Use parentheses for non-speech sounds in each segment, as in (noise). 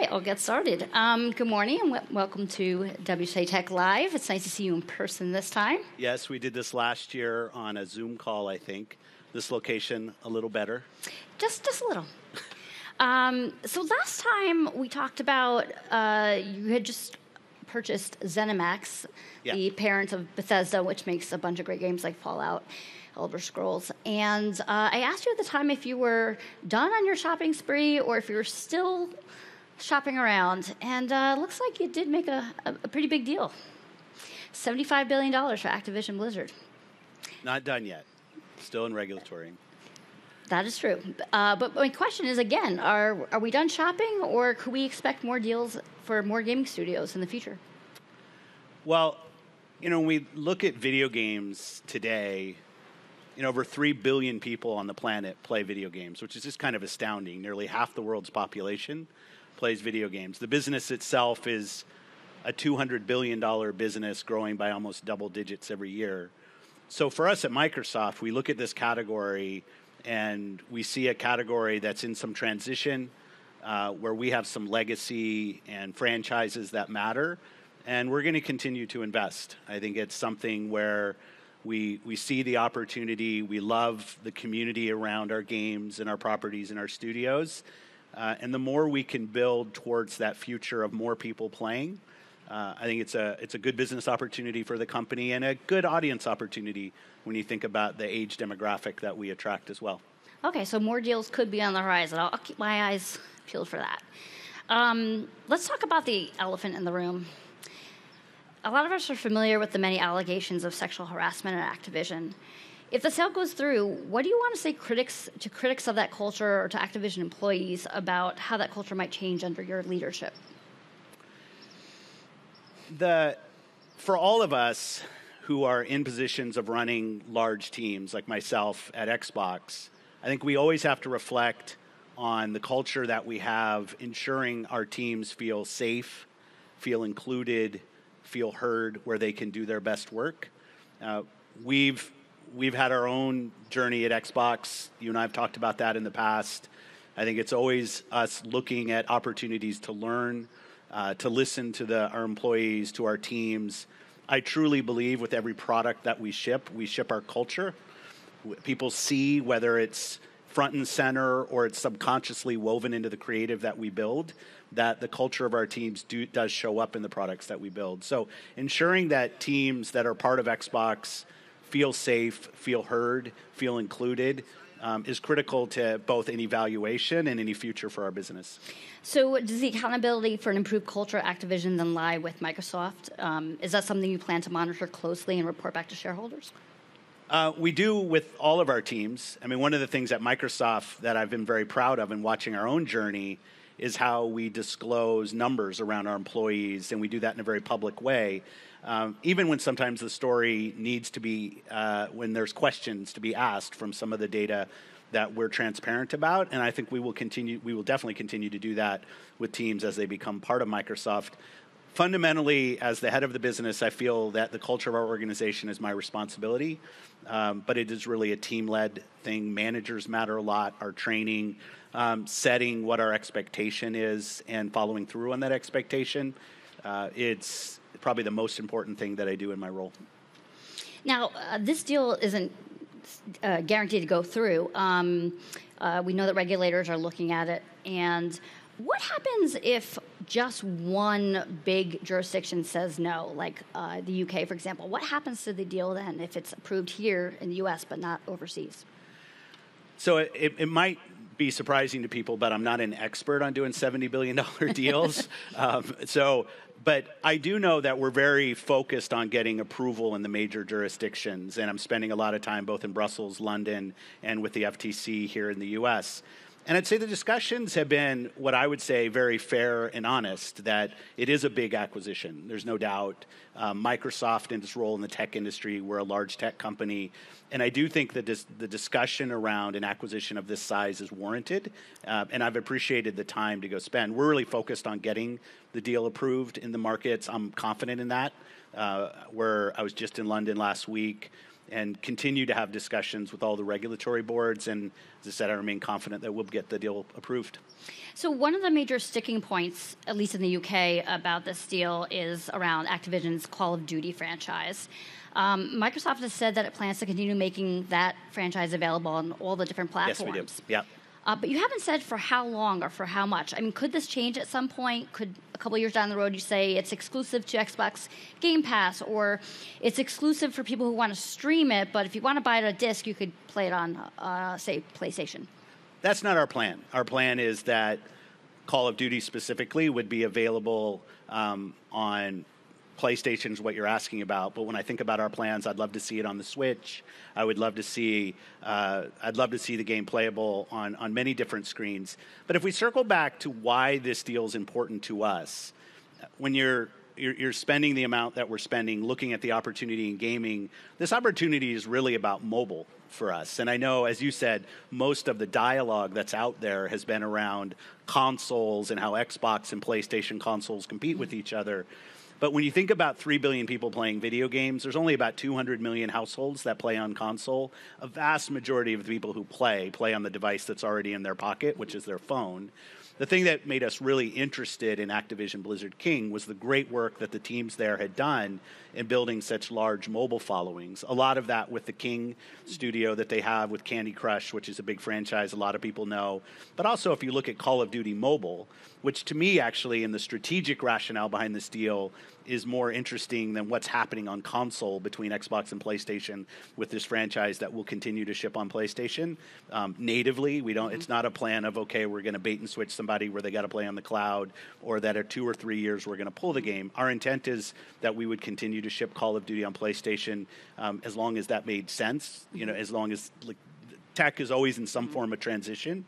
right, I'll get started. Um, good morning and w- welcome to WSJ Tech Live. It's nice to see you in person this time. Yes, we did this last year on a Zoom call, I think. This location a little better. Just, just a little. (laughs) um, so last time we talked about uh, you had just purchased ZeniMax, Yeah. the parent of Bethesda, which makes a bunch of great games like Fallout. Elder Scrolls, and uh, I asked you at the time if you were done on your shopping spree or if you were still shopping around, and uh, looks like it did make a, a, a pretty big deal. $75 billion for Activision Blizzard. Not done yet. Still in regulatory. That is true. Uh, but my question is again, are, are we done shopping or could we expect more deals for more gaming studios in the future? Well, you know, when we look at video games today, you know, over 3 billion people on the planet play video games, which is just kind of astounding. Nearly half the world's population plays video games. The business itself is a $200 billion business growing by almost double digits every year. So for us at Microsoft, we look at this category and we see a category that's in some transition, uh, where we have some legacy and franchises that matter, and we're going to continue to invest. I think it's something where we we see the opportunity. We love the community around our games and our properties and our studios, uh, and the more we can build towards that future of more people playing, uh, I think it's a it's a good business opportunity for the company and a good audience opportunity when you think about the age demographic that we attract as well. Okay, so more deals could be on the horizon. I'll, I'll keep my eyes peeled for that. Um, let's talk about the elephant in the room. A lot of us are familiar with the many allegations of sexual harassment at Activision. If the sale goes through, what do you want to say critics to critics of that culture or to Activision employees about how that culture might change under your leadership? the for all of us who are in positions of running large teams like myself at Xbox, I think we always have to reflect on the culture that we have, ensuring our teams feel safe, feel included, feel heard, where they can do their best work. Uh, we've we've had our own journey at Xbox. You and I have talked about that in the past. I think it's always us looking at opportunities to learn, uh, to listen to the, our employees, to our teams. I truly believe with every product that we ship, we ship our culture. People see whether it's front and center or it's subconsciously woven into the creative that we build that the culture of our teams do, does show up in the products that we build. So ensuring that teams that are part of Xbox feel safe, feel heard, feel included um, is critical to both any valuation and any future for our business. So, does the accountability for an improved culture at Activision then lie with Microsoft? Um, is that something you plan to monitor closely and report back to shareholders? Uh, we do with all of our teams. I mean, one of the things at Microsoft that I've been very proud of in watching our own journey is how we disclose numbers around our employees, and we do that in a very public way. Um, even when sometimes the story needs to be, uh, when there's questions to be asked from some of the data that we're transparent about, and I think we will continue. We will definitely continue to do that with teams as they become part of Microsoft fundamentally, as the head of the business, I feel that the culture of our organization is my responsibility. Um, but it is really a team led thing. Managers matter a lot, our training, um, setting what our expectation is, and following through on that expectation. Uh, it's probably the most important thing that I do in my role. Now, uh, this deal isn't uh, guaranteed to go through. Um, uh, we know that regulators are looking at it. And what happens if just one big jurisdiction says no, like uh, the UK, for example? What happens to the deal then if it's approved here in the US but not overseas? So it, it, it might be surprising to people, but I'm not an expert on doing $70 billion (laughs) deals. um, so, but I do know that we're very focused on getting approval in the major jurisdictions, and I'm spending a lot of time both in Brussels, London, and with the FTC here in the US. And I'd say the discussions have been what I would say very fair and honest, that it is a big acquisition. There's no doubt. Um, Microsoft and its role in the tech industry, we're a large tech company. And I do think that the discussion around an acquisition of this size is warranted. Uh, and I've appreciated the time to go spend. We're really focused on getting the deal approved in the markets. I'm confident in that. Uh, where I was just in London last week and continue to have discussions with all the regulatory boards. And as I said, I remain confident that we'll get the deal approved. So, one of the major sticking points, at least in the UK, about this deal is around Activision's Call of Duty franchise. Um, Microsoft has said that it plans to continue making that franchise available on all the different platforms. Yes, we do. Yep. Uh, but you haven't said for how long or for how much. I mean, could this change at some point? Could a couple years down the road you say it's exclusive to Xbox Game Pass, or it's exclusive for people who want to stream it, but if you want to buy it on a disc, you could play it on, uh, say, PlayStation? That's not our plan. Our plan is that Call of Duty specifically would be available um, on PlayStation is what you're asking about, but when I think about our plans, I'd love to see it on the Switch. I would love to see uh, I'd love to see the game playable on on many different screens. But if we circle back to why this deal is important to us, when you're you're, you're, spending the amount that we're spending looking at the opportunity in gaming. This opportunity is really about mobile for us. And I know, as you said, most of the dialogue that's out there has been around consoles and how Xbox and PlayStation consoles compete with each other. But when you think about 3 billion people playing video games, there's only about 200 million households that play on console. A vast majority of the people who play play on the device that's already in their pocket, which is their phone the thing that made us really interested in Activision Blizzard King was the great work that the teams there had done in building such large mobile followings. A lot of that with the King studio that they have with Candy Crush, which is a big franchise a lot of people know. But also, if you look at Call of Duty Mobile, which to me, actually, in the strategic rationale behind this deal, is more interesting than what's happening on console between Xbox and PlayStation with this franchise that will continue to ship on PlayStation um, natively. We don't. Mm-hmm. It's not a plan of okay, we're going to bait and switch somebody where they got to play on the cloud, or that at two or three years we're going to pull the game. Our intent is that we would continue to ship Call of Duty on PlayStation um, as long as that made sense. You know, as long as like, tech is always in some mm-hmm. form of transition.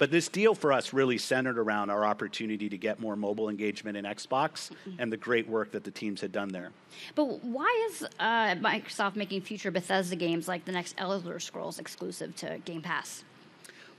But this deal for us really centered around our opportunity to get more mobile engagement in Xbox mm-hmm. and the great work that the teams had done there. But why is uh, Microsoft making future Bethesda games like the next Elder Scrolls exclusive to Game Pass?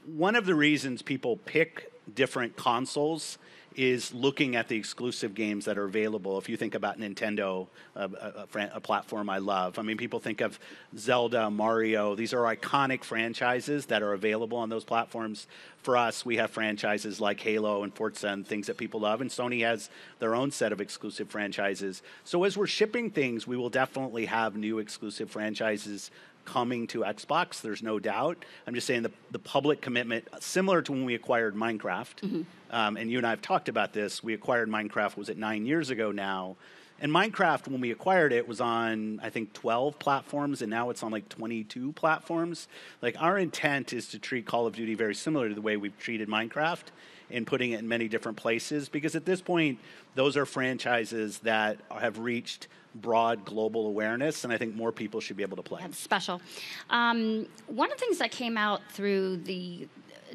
One of the reasons people pick different consoles is looking at the exclusive games that are available. If you think about Nintendo, a, a, a, platform I love, I mean, people think of Zelda, Mario. These are iconic franchises that are available on those platforms. For us, we have franchises like Halo and Forza and things that people love, and Sony has their own set of exclusive franchises. So as we're shipping things, we will definitely have new exclusive franchises coming to Xbox. There's no doubt. I'm just saying the, the public commitment, similar to when we acquired Minecraft, mm-hmm. um, and you and I have talked about this. We acquired Minecraft, was it nine years ago now? And Minecraft, when we acquired it, was on, I think, 12 platforms, and now it's on like 22 platforms. Like, our intent is to treat Call of Duty very similar to the way we've treated Minecraft in putting it in many different places, because at this point, those are franchises that have reached broad global awareness, and I think more people should be able to play. That's special. Um, one of the things that came out through the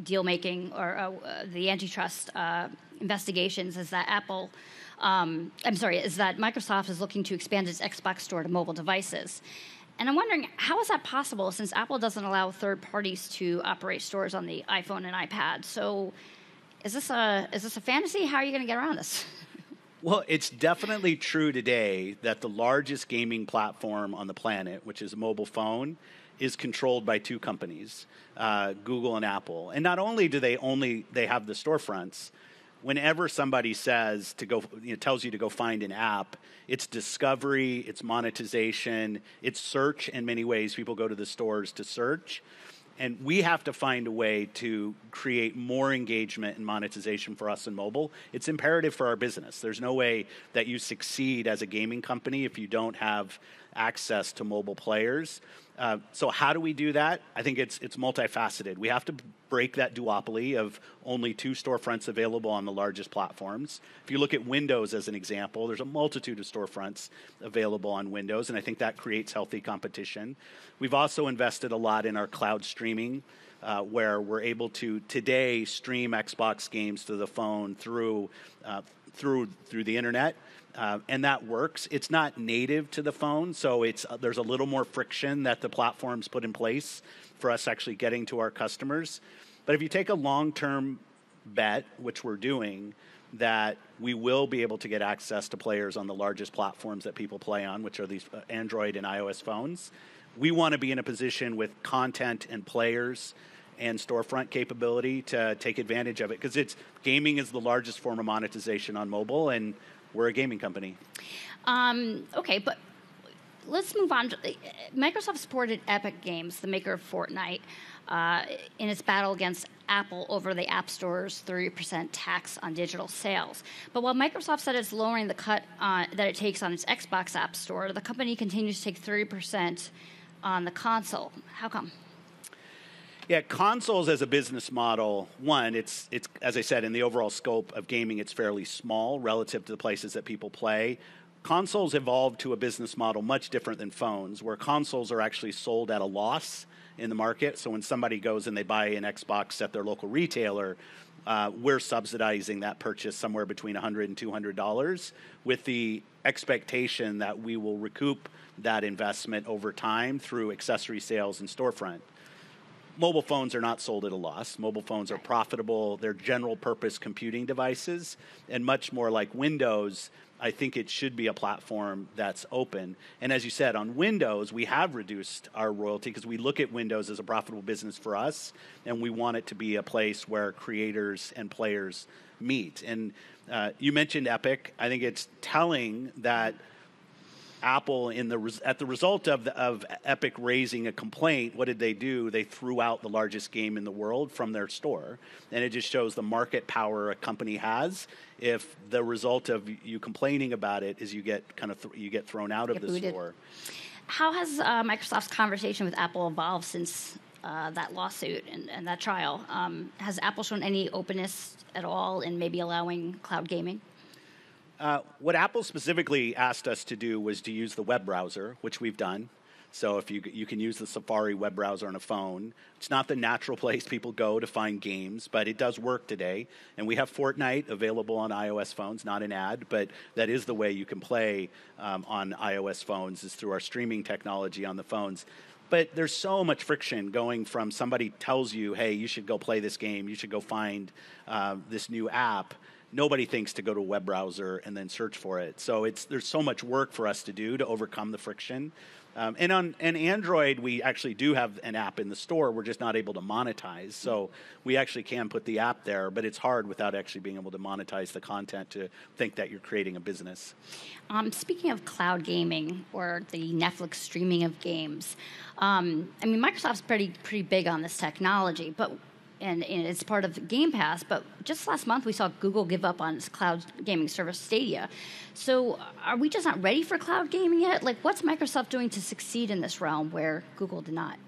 deal making or uh, the antitrust uh, investigations is that Apple. Um, I'm sorry, is that Microsoft is looking to expand its Xbox store to mobile devices. And I'm wondering, how is that possible since Apple doesn't allow third parties to operate stores on the iPhone and iPad? So, is this a is this a fantasy? How are you going to get around this? (laughs) Well, it's definitely true today that the largest gaming platform on the planet, which is a mobile phone, is controlled by two companies, uh, Google and Apple. And not only do they only they have the storefronts, whenever somebody says to go, you know, tells you to go find an app, it's discovery, it's monetization, it's search. In many ways, people go to the stores to search and we have to find a way to create more engagement and monetization for us in mobile. It's imperative for our business. There's no way that you succeed as a gaming company if you don't have access to mobile players. Uh, so how do we do that? I think it's it's multifaceted. We have to break that duopoly of only two storefronts available on the largest platforms. If you look at Windows as an example, there's a multitude of storefronts available on Windows, and I think that creates healthy competition. We've also invested a lot in our cloud streaming. Uh, where we're able to today stream Xbox games to the phone through uh, through through the internet uh, and that works. It's not native to the phone, so it's uh, there's a little more friction that the platforms put in place for us actually getting to our customers. But if you take a long-term bet, which we're doing, that we will be able to get access to players on the largest platforms that people play on, which are these uh, Android and iOS phones. we want to be in a position with content and players and storefront capability to take advantage of it because it's gaming is the largest form of monetization on mobile, and we're a gaming company. Um, okay, but let's move on. Microsoft supported Epic Games, the maker of Fortnite, uh, in its battle against Apple over the App Store's 30% tax on digital sales. But while Microsoft said it's lowering the cut that it takes on its Xbox App Store, the company continues to take 30% on the console. How come? Yeah, consoles as a business model, one, it's it's as I said in the overall scope of gaming, it's fairly small relative to the places that people play. Consoles evolved to a business model much different than phones, where consoles are actually sold at a loss in the market. So when somebody goes and they buy an Xbox at their local retailer, uh, we're subsidizing that purchase somewhere between 100 and 200 dollars, with the expectation that we will recoup that investment over time through accessory sales and storefront mobile phones are not sold at a loss. Mobile phones are profitable. They're general purpose computing devices, and much more like Windows. I think it should be a platform that's open. And as you said, on Windows, we have reduced our royalty because we look at Windows as a profitable business for us, and we want it to be a place where creators and players meet. And uh, you mentioned Epic. I think it's telling that Apple in the at the result of the, of Epic raising a complaint, what did they do? They threw out the largest game in the world from their store, and it just shows the market power a company has. If the result of you complaining about it is you get kind of th- you get thrown out of the store. How has uh, Microsoft's conversation with Apple evolved since uh, that lawsuit and, and that trial? Um, has Apple shown any openness at all in maybe allowing cloud gaming? Uh, what Apple specifically asked us to do was to use the web browser, which we've done. So if you you can use the Safari web browser on a phone, it's not the natural (laughs) place people go to find games, but it does work today. And we have Fortnite available on iOS phones, not an ad, but that is the way you can play um, on iOS phones is through our streaming technology on the phones. But there's so much friction going from somebody tells you, "Hey, you should go play this game. You should go find uh, this new app." Nobody thinks to go to a web browser and then search for it. So it's there's so much work for us to do to overcome the friction. Um, and on an Android, we actually do have an app in the store. We're just not able to monetize. So we actually can put the app there, but it's hard without actually being able to monetize the content to think that you're creating a business. Um, speaking of cloud gaming or the Netflix streaming of games, um, I mean Microsoft's pretty pretty big on this technology, but and, and, it's part of Game Pass. But just last month, we saw Google give up on its cloud gaming service Stadia. So, are we just not ready for cloud gaming yet? Like, what's Microsoft doing to succeed in this realm where Google did not?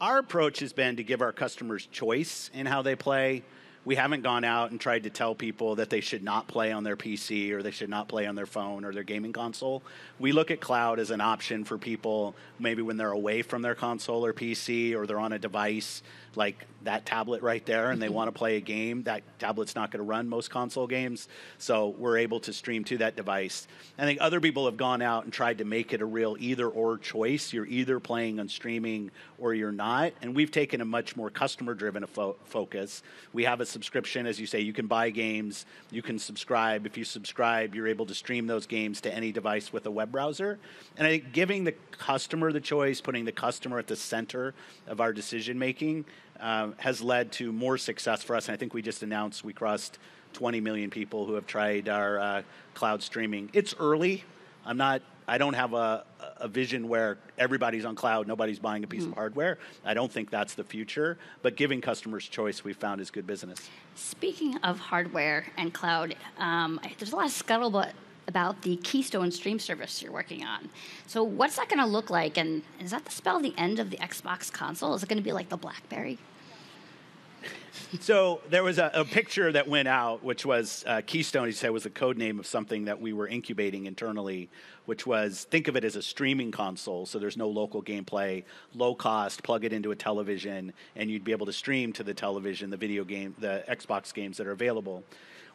Our approach has been to give our customers choice in how they play we haven't gone out and tried to tell people that they should not play on their PC or they should not play on their phone or their gaming console. We look at cloud as an option for people maybe when they're away from their console or PC or they're on a device like that tablet right there and they mm-hmm. want to play a game. That tablet's not going to run most console games, so we're able to stream to that device. I think other people have gone out and tried to make it a real either or choice. You're either playing on streaming or you're not, and we've taken a much more customer driven fo- focus. We have a subscription, as you say, you can buy games, you can subscribe. If you subscribe, you're able to stream those games to any device with a web browser. And I think giving the customer the choice, putting the customer at the center of our decision making, uh, has led to more success for us. And I think we just announced we crossed 20 million people who have tried our uh, cloud streaming. It's early. I'm not I don't have a, a vision where everybody's on cloud, nobody's buying a piece mm. of hmm. hardware. I don't think that's the future, but giving customers choice we found is good business. Speaking of hardware and cloud, um, there's a lot of scuttlebutt about the Keystone Stream service you're working on. So, what's that going to look like? And is that the spell the end of the Xbox console? Is it going to be like the BlackBerry? so there was a, a, picture that went out, which was uh, Keystone. He said was a code name of something that we were incubating internally, which was think of it as a streaming console. So there's no local gameplay, low cost. Plug it into a television, and you'd be able to stream to the television the video game, the Xbox games that are available.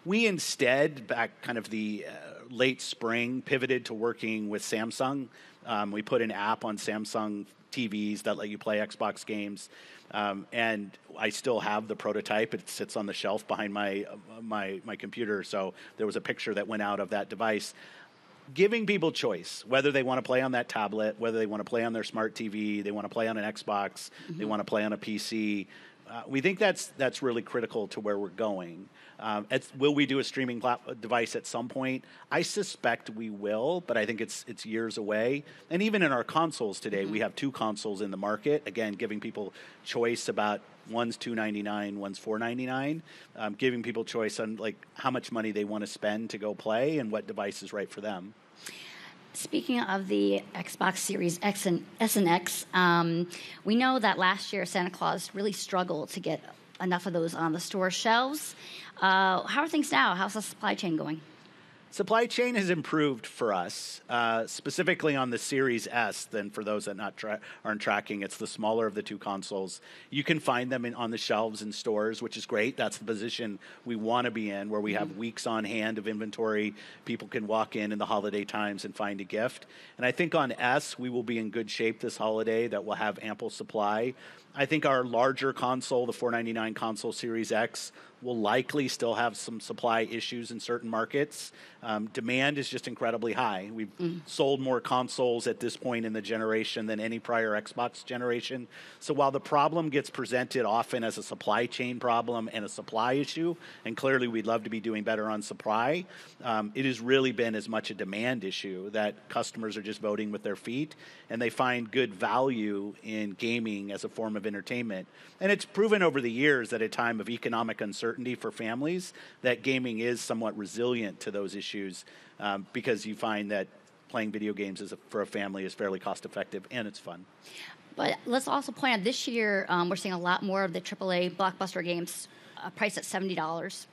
We instead, back kind of the uh, late spring, pivoted to working with Samsung. Um, we put an app on Samsung TVs that let you play Xbox games. Um, and I still have the prototype. It sits on the shelf behind my my my computer. So there was a picture that went out of that device. giving people choice, whether they want to play on that tablet, whether they want to play on their smart TV, they want to play on an Xbox, they want to play on a PC. Uh, we think that's that's really critical to where we're going. Um, it's, will we do a streaming plat- device at some point? I suspect we will, but I think it's it's years away. And even in our consoles today, we have two consoles in the market. Again, giving people choice about one's two ninety nine, one's four ninety nine, um, giving people choice on like how much money they want to spend to go play and what device is right for them. Speaking of the Xbox Series X and S and X, um, we know that last year Santa Claus really struggled to get enough of those on the store shelves. Uh, how are things now? How's the supply chain going? Supply chain has improved for us, uh, specifically on the Series S. Than for those that not tra- aren't tracking, it's the smaller of the two consoles. You can find them in, on the shelves in stores, which is great. That's the position we want to be in, where we have weeks on hand of inventory. People can walk in in the holiday times and find a gift. And I think on S, we will be in good shape this holiday. That will have ample supply. I think our larger console, the 499 console Series X, will likely still have some supply issues in certain markets. Um, demand is just incredibly high. We've sold more consoles at this point in the generation than any prior Xbox generation. So while the problem gets presented often as a supply chain problem and a supply issue, and clearly we'd love to be doing better on supply, um, it has really been as much a demand issue that customers are just voting with their feet and they find good value in gaming as a form of entertainment. And it's proven over the years that at a time of economic uncertainty for families, that gaming is somewhat resilient to those issues um, because you find that playing video games a, for a family is fairly cost effective and it's fun. But let's also point out this year um, we're seeing a lot more of the AAA blockbuster games uh, priced at seventy dollars.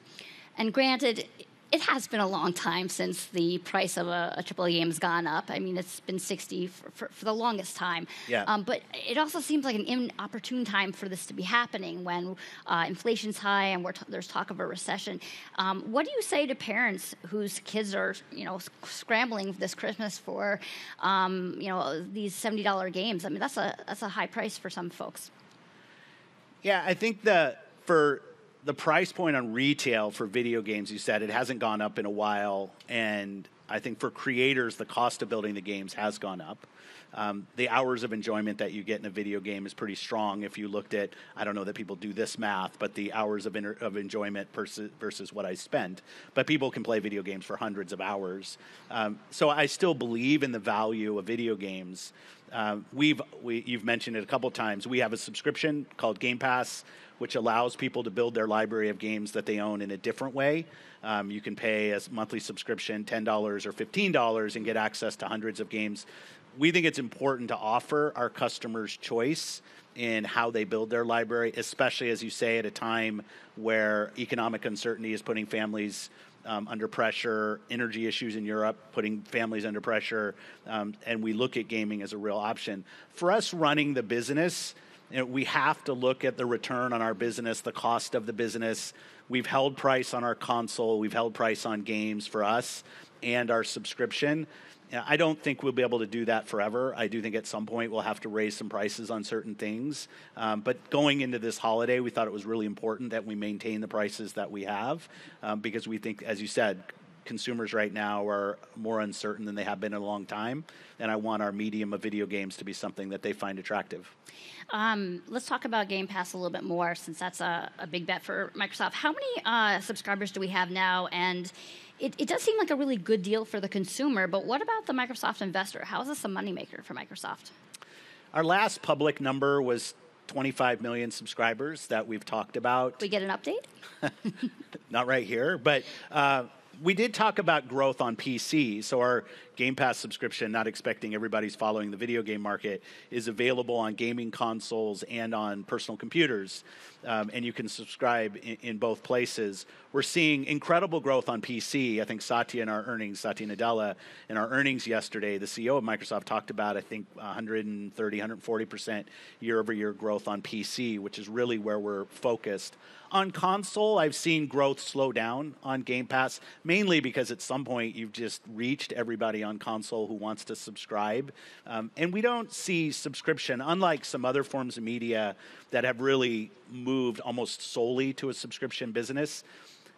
And granted, it has been a long time since the price of a, a AAA game has gone up. I mean, it's been sixty for, for, for the longest time. Yeah. Um, but it also seems like an inopportune time for this to be happening when uh, inflation's high and we're t- there's talk of a recession. Um, what do you say to parents whose kids are, you know, scrambling this Christmas for, um, you know, these seventy dollar games? I mean, that's a that's a high price for some folks. Yeah, I think that for the price point on retail for video games, you said it hasn't gone up in a while, and I think for creators, the cost of building the games has gone up. Um, the hours of enjoyment that you get in a video game is pretty strong. If you looked at, I don't know that people do this math, but the hours of, inter- of enjoyment versus, versus what I spend. But people can play video games for hundreds of hours. Um, so I still believe in the value of video games. Um, we've we, you've mentioned it a couple times. We have a subscription called Game Pass, which allows people to build their library of games that they own in a different way. Um, you can pay a monthly subscription, ten dollars or fifteen dollars, and get access to hundreds of games. We think it's important to offer our customers choice in how they build their library, especially as you say at a time where economic uncertainty is putting families um, under pressure, energy issues in Europe putting families under pressure, um, and we look at gaming as a real option. For us running the business, you know, we have to look at the return on our business, the cost of the business. We've held price on our console, we've held price on games for us and our subscription. I don't think we'll be able to do that forever. I do think at some point we'll have to raise some prices on certain things. Um, but going into this holiday, we thought it was really important that we maintain the prices that we have um, because we think, as you said, consumers right now are more uncertain than they have been in a long time. And I want our medium of video games to be something that they find attractive. Um, let's talk about Game Pass a little bit more, since that's a, a big bet for Microsoft. How many uh, subscribers do we have now? And it, it, does seem like a really good deal for the consumer, but what about the Microsoft investor? How is this a moneymaker for Microsoft? Our last public number was 25 million subscribers that we've talked about. We get an update? (laughs) Not right here, but uh, we did talk about growth on PC. So our Game Pass subscription, not expecting everybody's following the video game market, is available on gaming consoles and on personal computers. Um, and you can subscribe in, in, both places. We're seeing incredible growth on PC. I think Satya in our earnings, Satya Nadella, in our earnings yesterday, the CEO of Microsoft talked about, I think, 130, 140% year over year growth on PC, which is really where we're focused. On console, I've seen growth slow down on Game Pass, mainly because at some point you've just reached everybody on console who wants to subscribe. Um, and we don't see subscription, unlike some other forms of media that have really moved almost solely to a subscription business.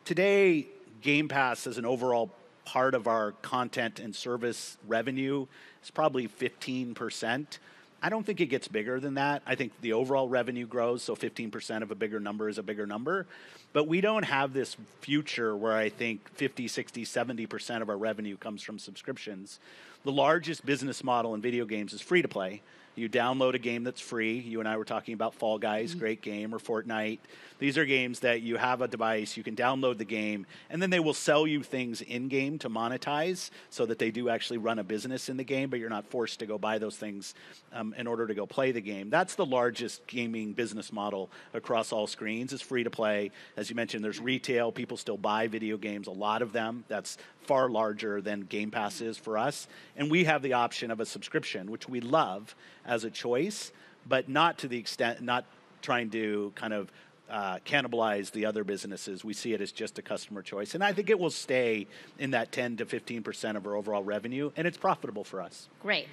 Today, Game Pass is an overall part of our content and service revenue is probably 15%. I don't think it gets bigger than that. I think the overall revenue grows, so 15% of a bigger number is a bigger number. But we don't have this future where I think 50, 60, 70% of our revenue comes from subscriptions. The largest business model in video games is free to play. You download a game that's free. You and I were talking about Fall Guys, mm-hmm. great game, or Fortnite. These are games that you have a device, you can download the game, and then they will sell you things in game to monetize so that they do actually run a business in the game, but you're not forced to go buy those things um, in order to go play the game. That's the largest gaming business model across all screens. It's free to play. As you mentioned, there's retail. People still buy video games, a lot of them. That's far larger than Game Pass is for us. And we have the option of a subscription, which we love as a choice, but not to the extent, not trying to kind of uh, cannibalize the other businesses. We see it as just a customer choice. And I think it will stay in that 10 to 15% of our overall revenue, and it's profitable for us. Great.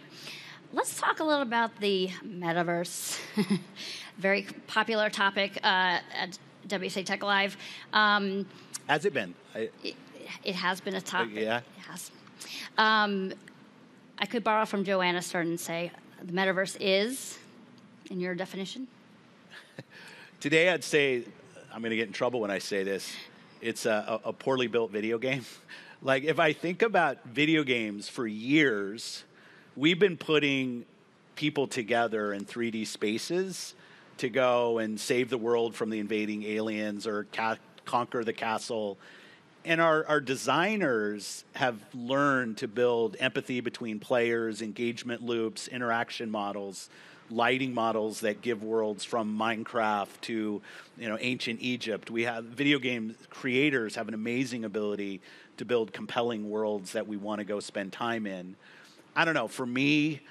Let's talk a little about the metaverse. (laughs) Very popular topic uh, at WSJ Tech Live. Um, has it been? I, it, it, has been a topic. Uh, yeah. It has. Um, I could borrow from Joanna Stern and say the metaverse is, in your definition? Today, I'd say, I'm going to get in trouble when I say this, it's a, a poorly built video game. (laughs) like, if I think about video games for years, we've been putting people together in 3D spaces to go and save the world from the invading aliens or ca- conquer the castle. And our, our designers have learned to build empathy between players, engagement loops, interaction models lighting models that give worlds from Minecraft to you know ancient Egypt. We have video game creators have an amazing ability to build compelling worlds that we want to go spend time in. I don't know. For me,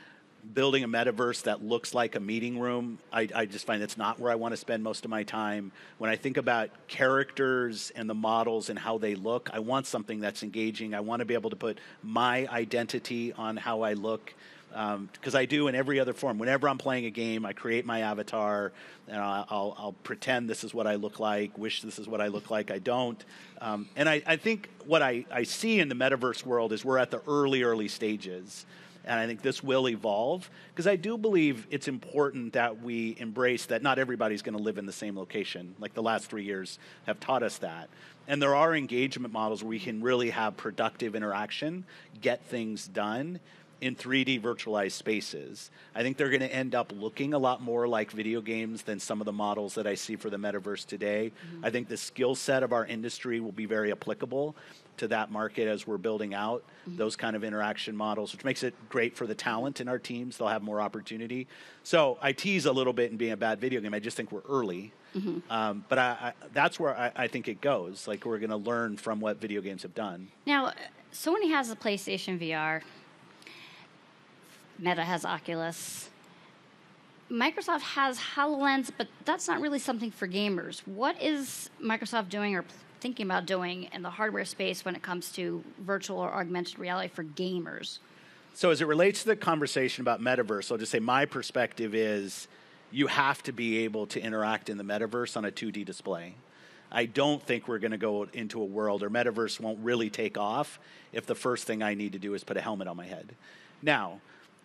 building a metaverse that looks like a meeting room, I, I, just find that's not where I want to spend most of my time. When I think about characters and the models and how they look, I want something that's engaging. I want to be able to put my identity on how I look because um, I do in every other form. Whenever I'm playing a game, I create my avatar and I'll, I'll, I'll, pretend this is what I look like, wish this is what I look like. I don't. Um, and I, I, think what I, I see in the metaverse world is we're at the early, early stages. And I think this will evolve because I do believe it's important that we embrace that not everybody's going to live in the same location. Like the last three years have taught us that. And there are engagement models where we can really have productive interaction, get things done, in 3D virtualized spaces. I think they're going to end up looking a lot more like video games than some of the models that I see for the metaverse today. Mm-hmm. I think the skill set of our industry will be very applicable to that market as we're building out mm-hmm. those kind of interaction models, which makes it great for the talent in our teams. They'll have more opportunity. So I tease a little bit in being a bad video game. I just think we're early. Mm-hmm. Um, but I, I, that's where I, I, think it goes. Like we're going to learn from what video games have done. Now, Sony has a PlayStation VR. Meta has Oculus. Microsoft has HoloLens, but that's not really something for gamers. What is Microsoft doing or thinking about doing in the hardware space when it comes to virtual or augmented reality for gamers? So, as it relates to the conversation about metaverse, I'll just say my perspective is you have to be able to interact in the metaverse on a 2D display. I don't think we're going to go into a world or metaverse won't really take off if the first thing I need to do is put a helmet on my head. Now,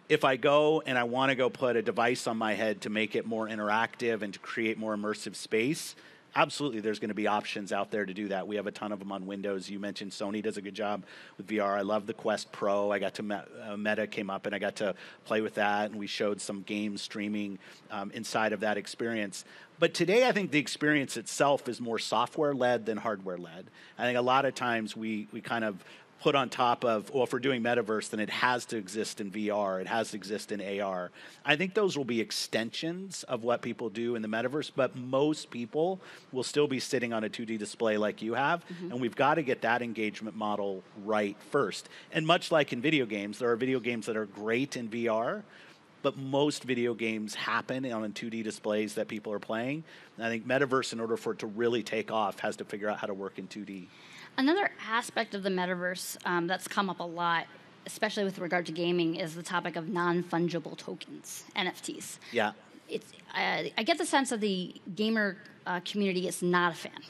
if I go and I want to go put a device on my head to make it more interactive and to create more immersive space, absolutely there's going to be options out there to do that. We have a ton of them on Windows. You mentioned Sony does a good job with VR. I love the Quest Pro. I got to uh, Meta came up and I got to play with that, and we showed some games streaming um, inside of that experience. But today, I think the experience itself is more software led than hardware led. I think a lot of times we, we kind of put on top of, well, if we're doing metaverse, then it has to exist in VR, it has to exist in AR. I think those will be extensions of what people do in the metaverse, but most people will still be sitting on a 2D display like you have, mm-hmm. and we've got to get that engagement model right first. And much like in video games, there are video games that are great in VR, but most video games happen on 2D displays that people are playing. And I think metaverse, in order for it to really take off, has to figure out how to work in 2D. Another aspect of the metaverse um, that's come up a lot, especially with regard to gaming, is the topic of non fungible tokens, NFTs. Yeah. It's, I get the sense that the gamer uh, community is not a fan.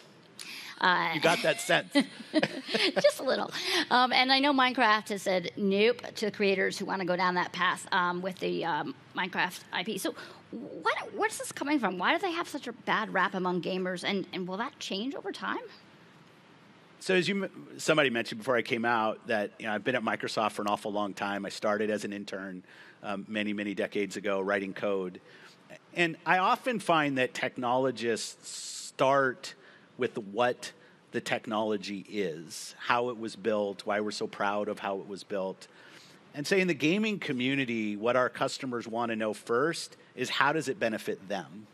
Uh, you got that sense. (laughs) just a little. Um, and I know Minecraft has said nope to the creators who want to go down that path um, with the um, Minecraft IP. So, what, where's this coming from? Why do they have such a bad rap among gamers? And, and will that change over time? So, as you somebody mentioned before I came out, that you know, I've been at Microsoft for an awful long time. I started as an intern um, many, many decades ago, writing code, and I often find that technologists start with what the technology is, how it was built, why we're so proud of how it was built. And say in the gaming community, what our customers want to know first is how does it benefit them?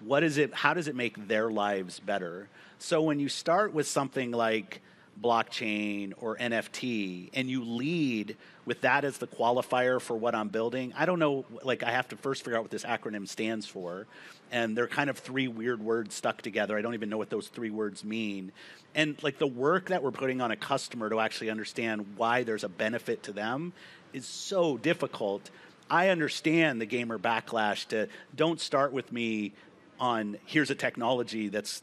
What is it, how does it make their lives better? So when you start with something like blockchain or NFT and you lead with that as the qualifier for what I'm building, I don't know, like I have to first figure out what this acronym stands for. And they're kind of three weird words stuck together. I don't even know what those three words mean. And like the work that we're putting on a customer to actually understand why there's a benefit to them is so difficult. I understand the gamer backlash to don't start with me on here's a technology that's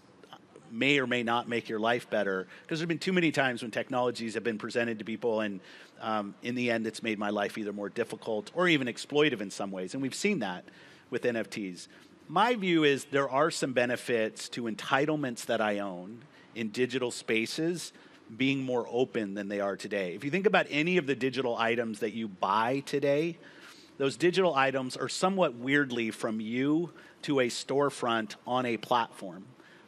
may or may not make your life better. Because there've been too many times when technologies have been presented to people, and um, in the end, it's made my life either more difficult or even exploitive in some ways. And we've seen that with NFTs. My view is there are some benefits to entitlements that I own in digital spaces being more open than they are today. If you think about any of the digital items that you buy today, those digital items are somewhat weirdly from you to a storefront on a platform.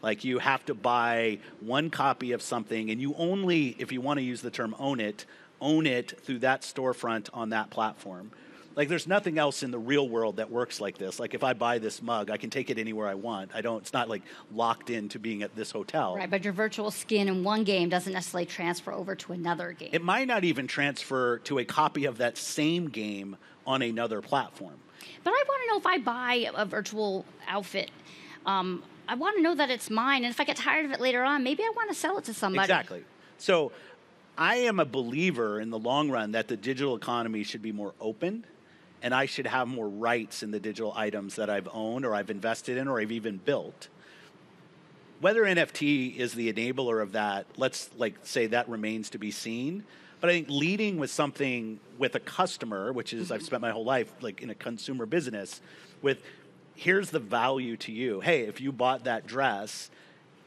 Like you have to buy one copy of something, and you only, if you want to use the term own it, own it through that storefront on that platform. Like there's nothing else in the real world that works like this. Like if I buy this mug, I can take it anywhere I want. I don't. It's not like locked into being at this hotel. Right, but your virtual skin in one game doesn't necessarily transfer over to another game. It might not even transfer to a copy of that same game on another platform. But I want to know if I buy a virtual outfit. Um, I want to know that it's mine, and if I get tired of it later on, maybe I want to sell it to somebody. Exactly. So, I am a believer in the long run that the digital economy should be more open, and I should have more rights in the digital items that I've owned or I've invested in or I've even built. Whether NFT is the enabler of that, let's like say that remains to be seen. But I think leading with something with a customer, which is mm-hmm. I've spent my whole life like in a consumer business, with here's the value to you. Hey, if you bought that dress,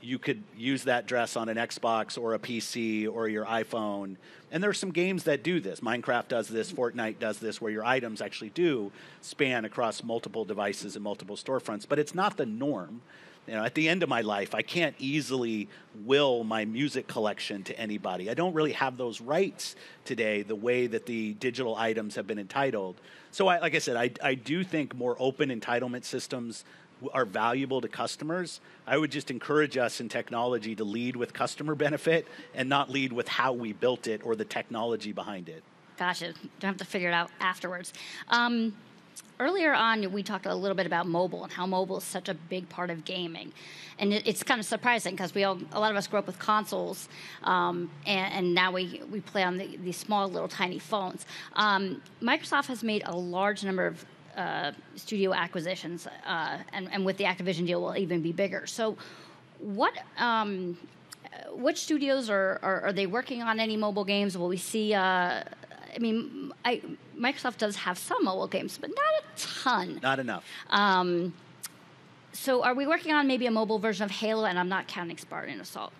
you could use that dress on an Xbox or a PC or your iPhone. And there are some games that do this. Minecraft does this, Fortnite does this, where your items actually do span across multiple devices and multiple storefronts, but it's not the norm. You know, at the end of my life, I can't easily will my music collection to anybody. I don't really have those rights today the way that the digital items have been entitled. So, I, like I said, I, I do think more open entitlement systems are valuable to customers. I would just encourage us in technology to lead with customer benefit and not lead with how we built it or the technology behind it. Gotcha. Don't have to figure it out afterwards. Um, earlier on, we talked a little bit about mobile and how mobile is such a big part of gaming. And it, it's kind of surprising because we all, a lot of us grew up with consoles, um, and, and, now we, we play on the, these small, little, tiny phones. Um, Microsoft has made a large number of uh, studio acquisitions, uh, and, and, with the Activision deal, will even be bigger. So, what um, which studios are, are, are they working on any mobile games? Will we see? Uh, I mean, I, Microsoft does have some mobile games, but not a ton. Not enough. Um, so, are we working on maybe a mobile version of Halo? And I'm not counting Spartan Assault.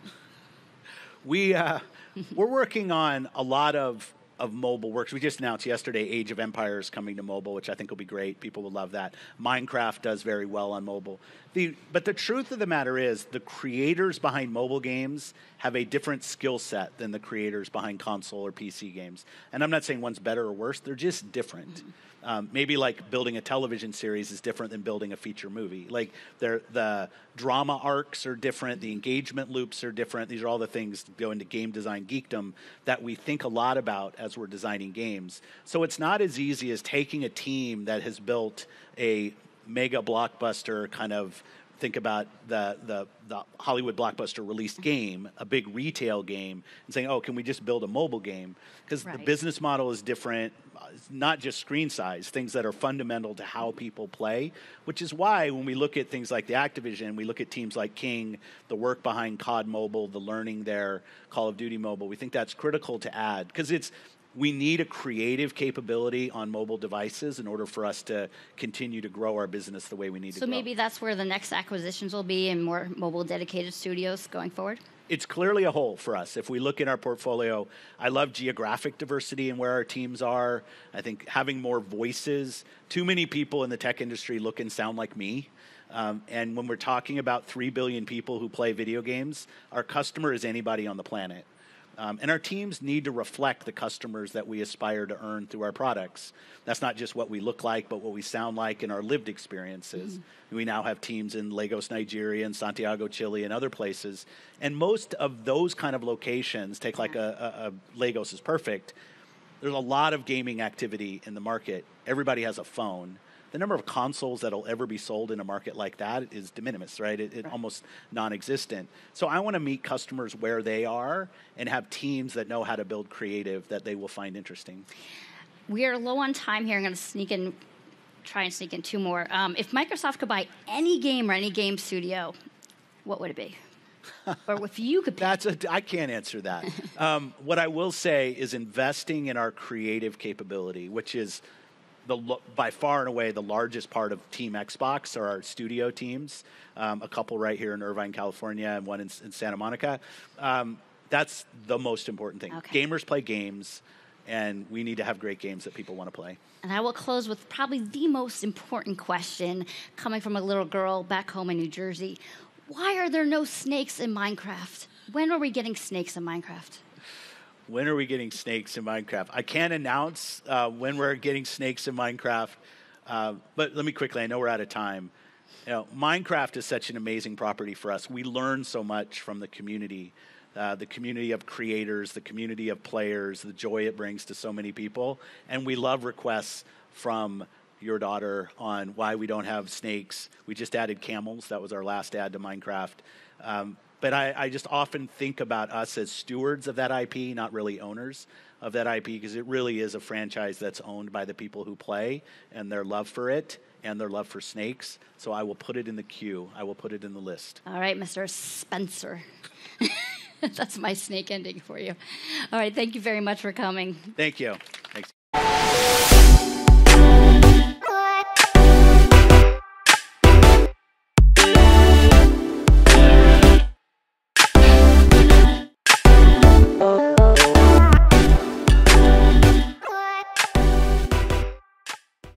We uh, (laughs) we're working on a lot of of mobile works. We just announced yesterday Age of Empires coming to mobile, which I think will be great. People will love that. Minecraft does very well on mobile. The, but the truth of the matter is, the creators behind mobile games have a different skill set than the creators behind console or PC games. And I'm not saying one's better or worse, they're just different. Mm-hmm. Um, maybe like building a television series is different than building a feature movie. Like the drama arcs are different, the engagement loops are different. These are all the things that go into game design geekdom that we think a lot about as we're designing games. So it's not as easy as taking a team that has built a mega blockbuster kind of think about the, the, the Hollywood blockbuster released mm-hmm. game, a big retail game, and saying, oh, can we just build a mobile game? Because Right. the business model is different. It's not just screen size, things that are fundamental to how people play, which is why when we look at things like the Activision, we look at teams like King, the work behind COD Mobile, the learning there, Call of Duty Mobile, we think that's critical to add because it's we need a creative capability on mobile devices in order for us to continue to grow our business the way we need to So maybe that's where the next acquisitions will be and more mobile dedicated studios going forward. it's clearly a hole for us. If we look in our portfolio, I love geographic diversity and where our teams are. I think having more voices. Too many people in the tech industry look and sound like me. Um, and when we're talking about 3 billion people who play video games, our customer is anybody on the planet. Um, and our teams need to reflect the customers that we aspire to earn through our products. That's not just what we look like, but what we sound like in our lived experiences. We now have teams in Lagos, Nigeria, and Santiago, Chile, and other places. And most of those kind of locations, take like a, a, a Lagos is perfect. There's a lot of gaming activity in the market. Everybody has a phone. The number of consoles that'll ever be sold in a market like that is de minimis, right? It, it almost non-existent. So I want to meet customers where they are and have teams that know how to build creative that they will find interesting. We are low on time here. I'm going to sneak in, try and sneak in two more. Um, if Microsoft could buy any game or any game studio, what would it be? (laughs) or if you could pick. That's a. I can't answer that. (laughs) um, what I will say is investing in our creative capability, which is the by far and away the largest part of Team Xbox are our studio teams. Um, a couple right here in Irvine, California, and one in, in Santa Monica. Um, that's the most important thing. Okay. Gamers play games, and we need to have great games that people want to play. And I will close with probably the most important question coming from a little girl back home in New Jersey. Why are there no snakes in Minecraft? When are we getting snakes in Minecraft? When are we getting snakes in Minecraft? I can't announce uh, when we're getting snakes in Minecraft, uh, but let me quickly. I know we're out of time. You know, Minecraft is such an amazing property for us. We learn so much from the community, uh, the community of creators, the community of players, the joy it brings to so many people, and we love requests from your daughter on why we don't have snakes. We just added camels. That was our last add to Minecraft. Um, but I, I just often think about us as stewards of that IP, not really owners of that IP, because it really is a franchise that's owned by the people who play and their love for it and their love for snakes. So I will put it in the queue. I will put it in the list. All right, Mr. Spencer. (laughs) That's my snake ending for you. All right, thank you very much for coming. Thank you. Thanks.